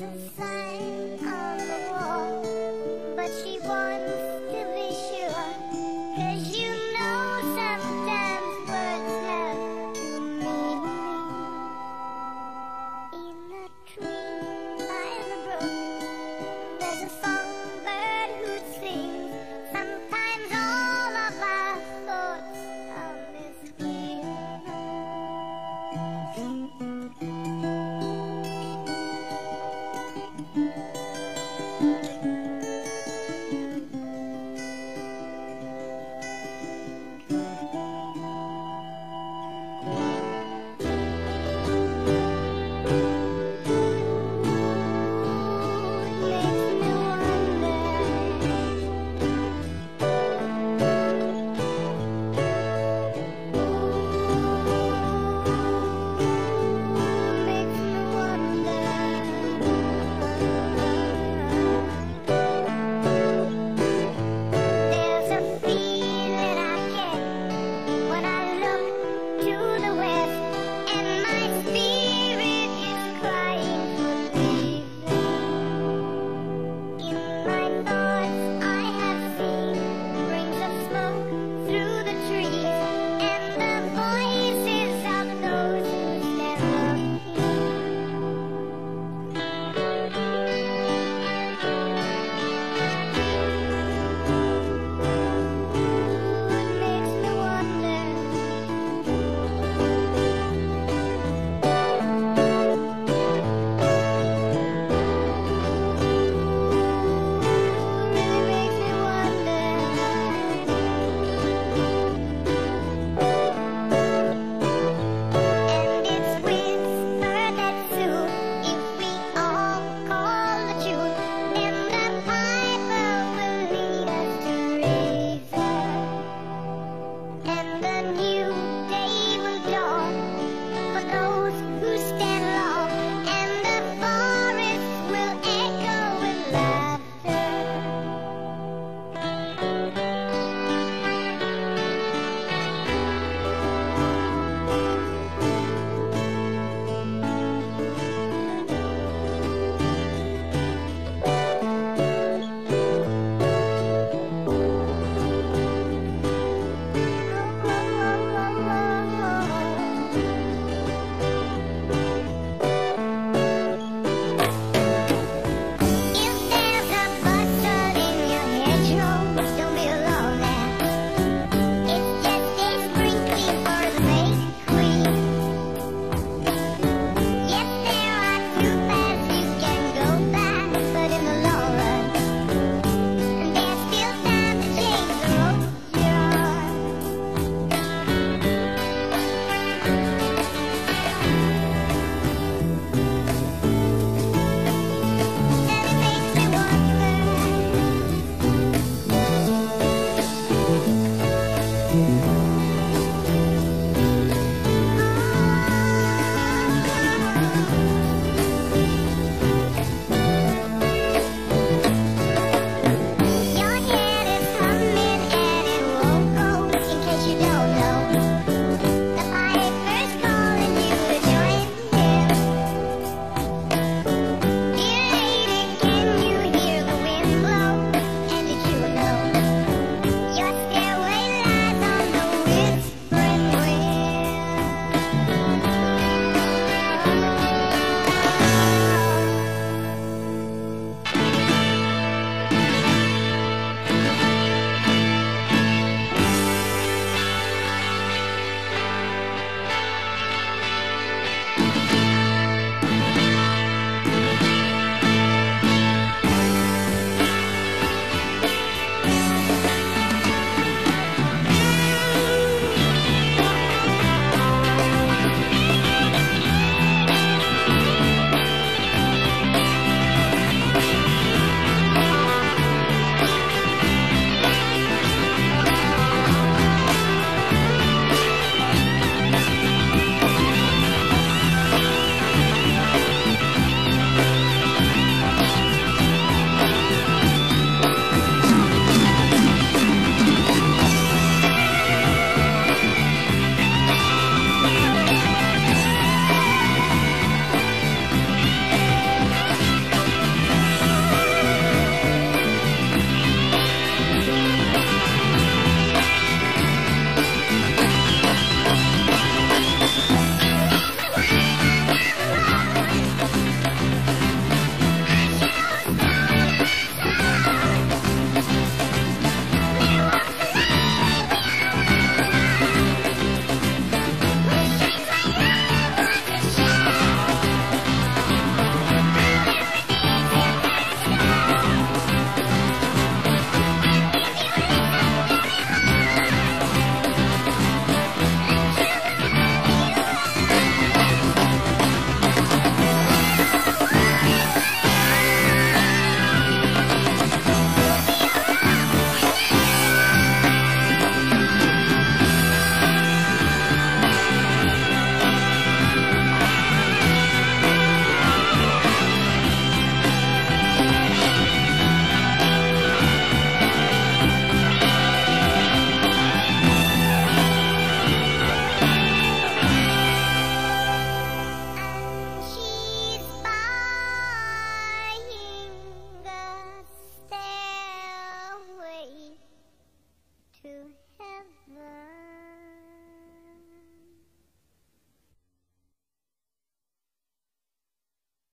Since I